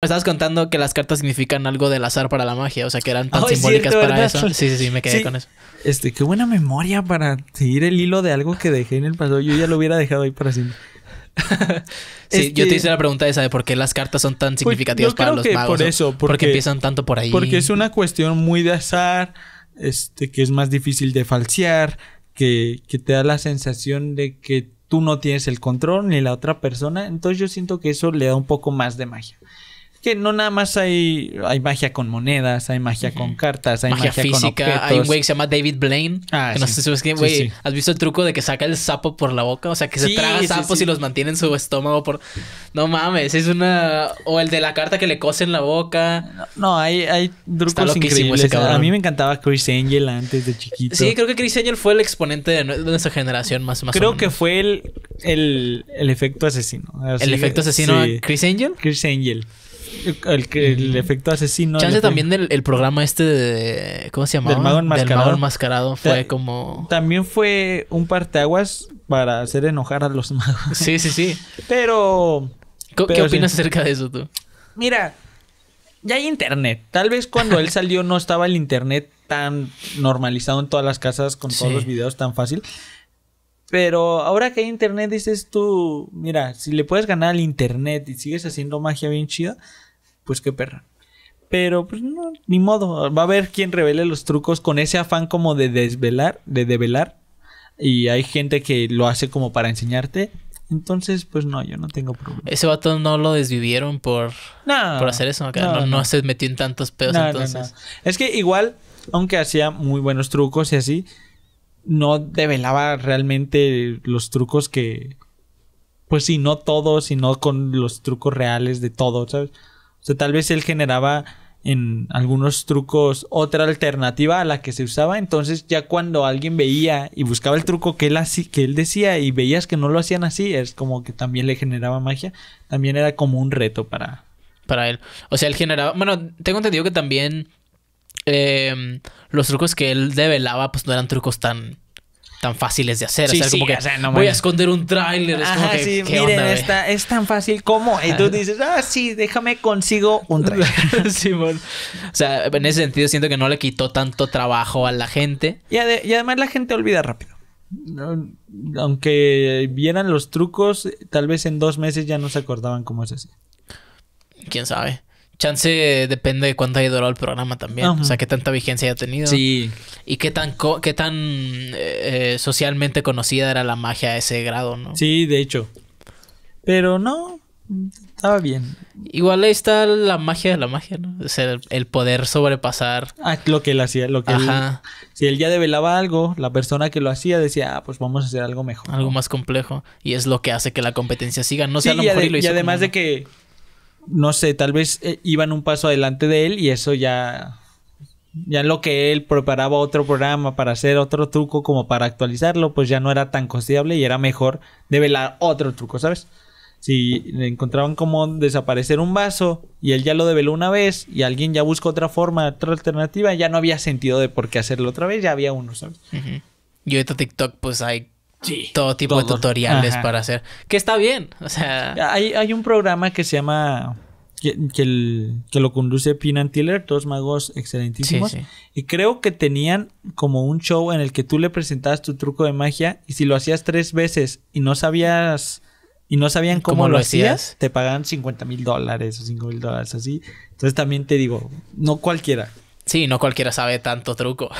Me estabas contando que las cartas significan algo del azar para la magia, o sea, que eran tan Oh, es simbólicas cierto, para ¿verdad? eso. Sí, sí, sí, me quedé Sí. con eso. Este, qué buena memoria para seguir el hilo de algo que dejé en el pasado. Yo ya lo hubiera dejado ahí para siempre. Sí, Este- yo te hice la pregunta esa de por qué las cartas son tan significativas yo para creo los que magos. por eso, porque, porque- empiezan tanto por ahí. Porque es una cuestión muy de azar, este, que es más difícil de falsear, que, que te da la sensación de que tú no tienes el control ni la otra persona. Entonces yo siento que eso le da un poco más de magia. Que no nada más hay, hay magia con monedas, hay magia con cartas, hay magia, magia, con física. objetos. Hay un güey que se llama David Blaine. Ah, que no sé si es que, güey, sí. ¿has visto el truco de que saca el sapo por la boca? O sea, que se traga sapos y los mantiene en su estómago por... No mames, es una... O el de la carta que le cose en la boca. No, hay, hay trucos increíbles. ese. A mí me encantaba Chris Angel antes de chiquito. Sí, creo que Chris Angel fue el exponente de, nue- de nuestra generación más, más o Creo menos. que fue el, el, el efecto asesino. Así El efecto asesino. Chris Angel. Chris Angel. El, que- el efecto asesino. Chance también del el programa este de... ¿Cómo se llamaba? Del mago enmascarado. mago enmascarado. Fue como... También fue un parteaguas para hacer enojar a los magos. Sí, sí, sí. Pero. ¿Qué, qué Pero sí. opinas acerca de eso tú? Mira. Ya hay internet. Tal vez cuando él salió no estaba el internet tan normalizado en todas las casas con todos los videos tan fácil. Pero ahora que hay internet, dices tú, mira, si le puedes ganar al internet y sigues haciendo magia bien chida, pues qué perra. Pero pues no, ni modo. Va a haber quien revele los trucos con ese afán como de desvelar, de develar. Y hay gente que lo hace como para enseñarte. Entonces, pues no, yo no tengo problema. Ese vato no lo desvivieron por, No, por hacer eso. no, No, no se metió en tantos pedos entonces. Es que igual, aunque hacía muy buenos trucos y así, no develaba realmente los trucos que. Pues sí, no todos, sino con los trucos reales de todo, ¿sabes? O sea, tal vez él generaba en algunos trucos otra alternativa a la que se usaba. Entonces, ya cuando alguien veía y buscaba el truco que él, así, que él decía y veías que no lo hacían así, es como que también le generaba magia. También era como un reto para. Para él. O sea, él generaba. Bueno, tengo entendido que también. Eh, los trucos que él develaba, pues no eran trucos tan. Tan fáciles de hacer. Sí, o sea, sí, como que o sea, no voy a esconder un tráiler. Es como que. sí, ¿qué miren, onda, güey? está- es tan fácil como. Y tú dices, ah, sí, déjame consigo un trailer. Simón. O sea, en ese sentido siento que no le quitó tanto trabajo a la gente. y, ade- y además la gente olvida rápido. No, Aunque vieran los trucos, tal vez en dos meses ya no se acordaban cómo es así. Quién sabe. Chance depende de cuánto haya durado el programa también. Ajá. O sea, qué tanta vigencia haya tenido. Sí. Y qué tan, co- qué tan eh, eh, socialmente conocida era la magia a ese grado, ¿no? Sí, de hecho. Pero no, estaba bien. Igual ahí está la magia de la magia, ¿no? O sea, el, el poder sobrepasar. Ah, lo que él hacía, lo que él- Ajá. si él ya develaba algo, la persona que lo hacía decía, ah, pues vamos a hacer algo mejor. Algo más complejo. Y es lo que hace que la competencia siga. No sé, Sí, a lo y, mejor y lo y hizo además como- de que, no sé, tal vez eh, iban un paso adelante de él y eso ya, ya lo que él preparaba otro programa para hacer otro truco como para actualizarlo, pues ya no era tan costeable y era mejor develar otro truco, ¿sabes? Si le encontraban como desaparecer un vaso y él ya lo develó una vez y alguien ya busca otra forma, otra alternativa, ya no había sentido de por qué hacerlo otra vez, ya había uno, ¿sabes? Y ahorita TikTok, pues hay Sí. todo tipo de tutoriales Ajá. para hacer. Que está bien. O sea, Hay, hay un programa que se llama. Que, que el- que lo conduce Pinan Tiller, dos magos excelentísimos. Sí, sí. Y creo que tenían como un show en el que tú le presentabas tu truco de magia. Y si lo hacías tres veces y no sabías. Y no sabían cómo, ¿Cómo lo lo hacías, hacías? te pagaban 50 mil dólares o 5 mil dólares así. Entonces también te digo, no cualquiera. Sí, no cualquiera sabe tanto truco.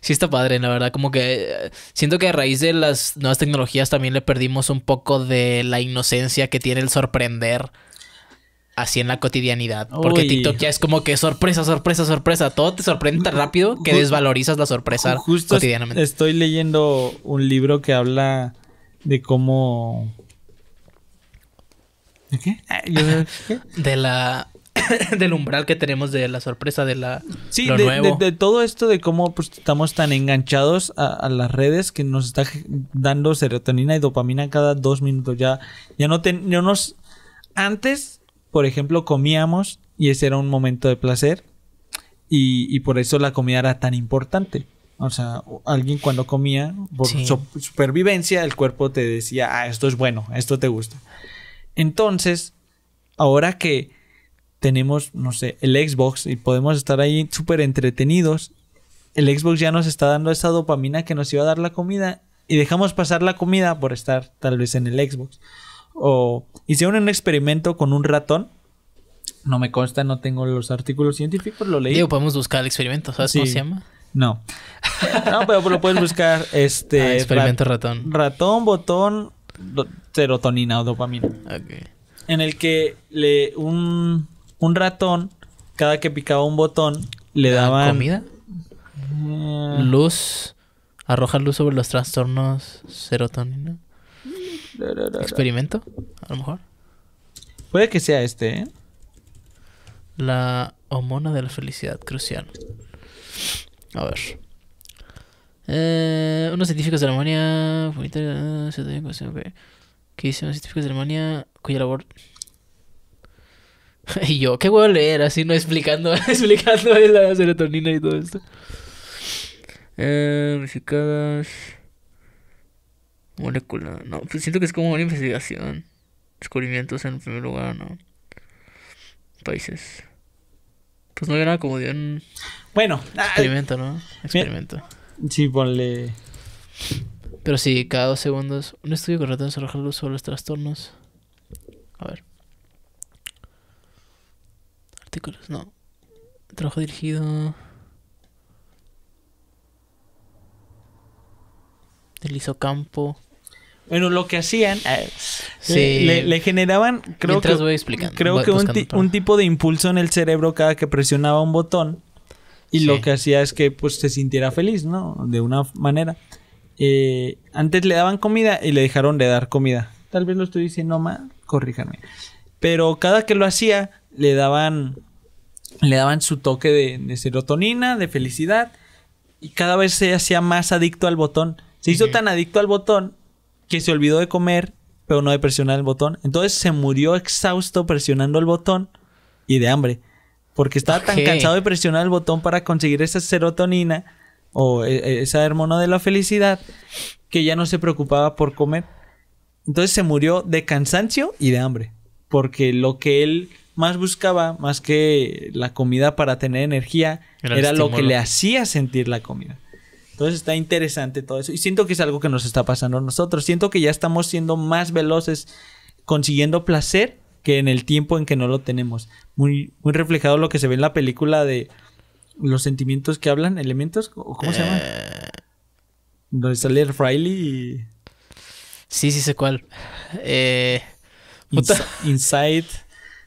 Sí está padre, la verdad. Como que eh, siento que a raíz de las nuevas tecnologías también le perdimos un poco de la inocencia que tiene el sorprender así en la cotidianidad. Porque Uy. TikTok ya es como que sorpresa, sorpresa, sorpresa. Todo te sorprende tan rápido que desvalorizas la sorpresa Justo cotidianamente. estoy leyendo un libro que habla de cómo. ¿De ¿qué? De la... del umbral que tenemos de la sorpresa de la... Sí, lo de, nuevo. de- de todo esto de cómo pues, estamos tan enganchados a, a las redes que nos está dando serotonina y dopamina cada dos minutos. Ya, ya no, ten- nos... Antes, por ejemplo, comíamos y ese era un momento de placer y, y por eso la comida era tan importante. O sea, alguien cuando comía, por Sí. so- supervivencia, el cuerpo te decía, ah, esto es bueno, esto te gusta. Entonces, ahora que tenemos, no sé, el Xbox y podemos estar ahí súper entretenidos, el Xbox ya nos está dando esa dopamina que nos iba a dar la comida y dejamos pasar la comida por estar tal vez en el Xbox. O hicieron un experimento con un ratón. No me consta, no tengo los artículos científicos, lo leí. Digo, podemos buscar el experimento, ¿sabes cómo se llama? No. no, pero lo puedes buscar. Este. Ah, experimento rat- ratón. Ratón, botón, serotonina o dopamina. Ok. En el que le un, un ratón, cada que picaba un botón, le daban. ¿Comida? Eh, Luz. Arroja luz sobre los trastornos serotonina. ¿Experimento? A lo mejor. Puede que sea este, ¿eh? La hormona de la felicidad crucial. A ver. Eh, unos científicos de Alemania. eh, se tienen cuestión, ok. ¿Qué dicen los científicos de Alemania? Cuya labor. y yo, ¿qué voy a leer? Así no explicando, explicando la serotonina y todo esto. Eh, verificadas. Molécula. No, pues siento que es como una investigación. Descubrimientos en primer lugar, ¿no? Países. Pues no había nada como de un Bueno, ah, experimento, ¿no? Experimento. sí, ponle. Pero sí, cada dos segundos. Un estudio con ratones arroja luz sobre los trastornos. A ver. Artículos, no. Trabajo dirigido. Del isocampo. Bueno, lo que hacían. eh, Sí. le, generaban. Creo Mientras que, voy explicando. creo voy que un, ti- tipo de impulso en el cerebro cada que presionaba un botón. Y lo que hacía es que pues se sintiera feliz, ¿no? De una manera. Eh, antes le daban comida y le dejaron de dar comida. Tal vez lo estoy diciendo mal, corríjanme. Pero cada que lo hacía, le daban. Le daban su toque de, de serotonina, de felicidad. Y cada vez se hacía más adicto al botón. Se hizo tan adicto al botón que se olvidó de comer, pero no de presionar el botón. Entonces se murió exhausto presionando el botón y de hambre. Porque estaba tan cansado de presionar el botón para conseguir esa serotonina o e- e- esa hormona de la felicidad que ya no se preocupaba por comer. Entonces se murió de cansancio y de hambre. Porque lo que él más buscaba, más que la comida para tener energía, Era lo que le hacía sentir la comida. Entonces está interesante todo eso. Y siento que es algo que nos está pasando a nosotros. Siento que ya estamos siendo más veloces consiguiendo placer que en el tiempo en que no lo tenemos. Muy, muy reflejado lo que se ve en la película de los sentimientos que hablan, elementos, ¿o ¿cómo se llama? Eh, Donde sale el Riley y sí, sí sé cuál. Eh, puta, Ins- Inside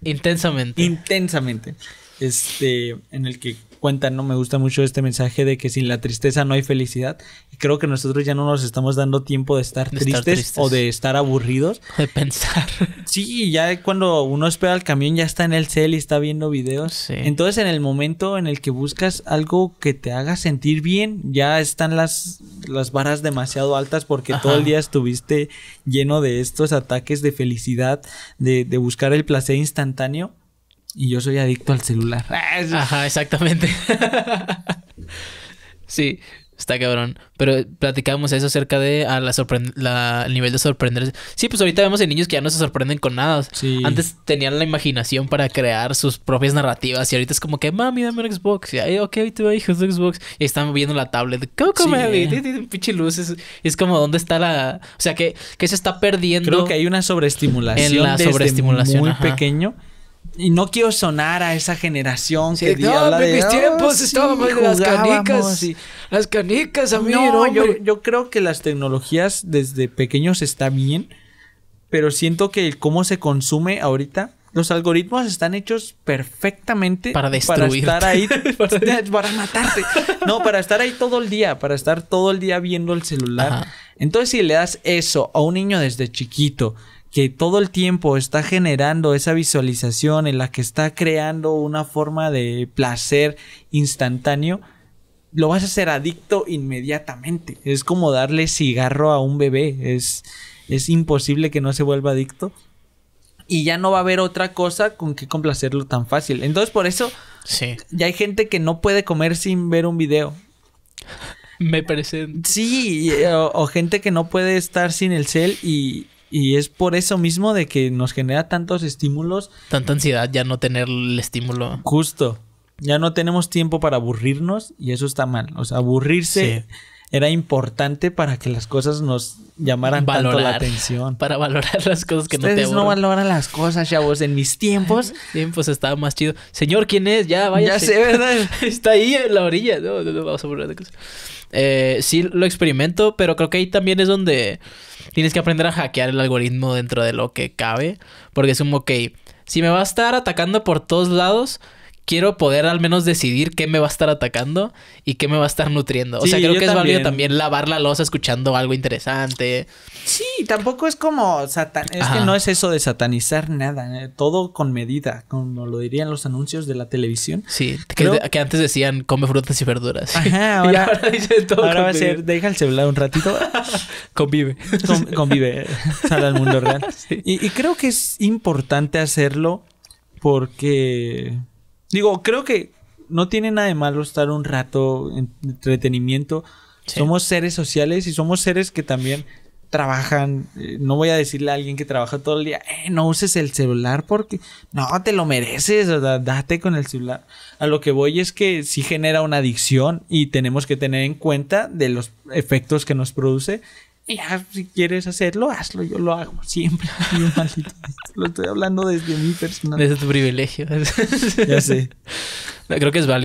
intensamente. intensamente. Este, en el que cuentan, no me gusta mucho este mensaje de que sin la tristeza no hay felicidad. Y creo que nosotros ya no nos estamos dando tiempo de estar, De estar tristes, tristes. o de estar aburridos. de pensar. Sí, ya cuando uno espera el camión ya está en el cel y está viendo videos. Sí. Entonces en el momento en el que buscas algo que te haga sentir bien, ya están las, las varas demasiado altas porque todo el día estuviste lleno de estos ataques de felicidad, de, de buscar el placer instantáneo. Y yo soy adicto al celular. Ajá, exactamente. sí, está cabrón. Pero platicamos eso acerca de a la la- el nivel de sorprender. Sí, pues ahorita vemos en niños que ya no se sorprenden con nada. Sí. Antes tenían la imaginación para crear sus propias narrativas y ahorita es como que, mami, dame un Xbox. Y ahí, ok, te voy a Xbox. Y están viendo la tablet. Sí. ti, ti, ti, pinche luces. Y es como, ¿dónde está la...? O sea, que, que se está perdiendo. Creo que hay una sobreestimulación En la sobreestimulación, muy ajá. pequeño. Y no quiero sonar a esa generación Sí, que no, habla en de mis "Oh, tiempos sí, estábamos en las canicas. jugábamos". y- Las canicas, amigo. No, yo, creo que las tecnologías desde pequeños está bien, pero siento que el cómo se consume ahorita, los algoritmos están hechos perfectamente Para destruirte. estar ahí, Para- para, matarte. No, para estar ahí todo el día, para estar todo el día viendo el celular. Ajá. Entonces, si le das eso a un niño desde chiquito, que todo el tiempo está generando esa visualización en la que está creando una forma de placer instantáneo, lo vas a hacer adicto inmediatamente. Es como darle cigarro a un bebé. Es, es imposible que no se vuelva adicto. Y ya no va a haber otra cosa con que complacerlo tan fácil. Entonces, por eso Sí, ya hay gente que no puede comer sin ver un video. me parece... Sí, o, o gente que no puede estar sin el cel y, Y es por eso mismo de que nos genera tantos estímulos. Tanta ansiedad ya no tener el estímulo. Justo. Ya no tenemos tiempo para aburrirnos y eso está mal. O sea, aburrirse Sí. era importante para que las cosas nos llamaran tanto la Valorar. atención. Para valorar las cosas que no te Ustedes no aburren. valoran las cosas, chavos. En mis tiempos. Sí, pues estaba más chido. Señor, ¿quién es? Ya, vaya. ya sé, ¿verdad? Está ahí en la orilla. No, no, no, vamos a poner de cosas. Eh, sí, lo experimento, pero creo que ahí también es donde tienes que aprender a hackear el algoritmo dentro de lo que cabe. Porque es como, ok, si me va a estar atacando por todos lados, quiero poder al menos decidir qué me va a estar atacando y qué me va a estar nutriendo. O Sí, sea, creo que es válido también. también lavar la losa escuchando algo interesante. Sí, tampoco es como satan es Ajá. que no es eso de satanizar nada, eh, todo con medida, como lo dirían los anuncios de la televisión. Sí, que, Creo- que antes decían come frutas y verduras. Ajá, Y ahora, ahora dicen todo ahora va a ser, deja el celular un ratito, Convive. con- convive, sale al mundo real. Sí. Y, y creo que es importante hacerlo porque, digo, creo que no tiene nada de malo estar un rato en entretenimiento. Sí. Somos seres sociales y somos seres que también trabajan. Eh, no voy a decirle a alguien que trabaja todo el día, eh, no uses el celular porque no te lo mereces, o sea, date con el celular. A lo que voy es que sí genera una adicción y tenemos que tener en cuenta de los efectos que nos produce. Ya, si quieres hacerlo, hazlo. Yo lo hago siempre. Lo estoy hablando desde mi personal. Desde tu privilegio. Ya sé. Creo que es válido.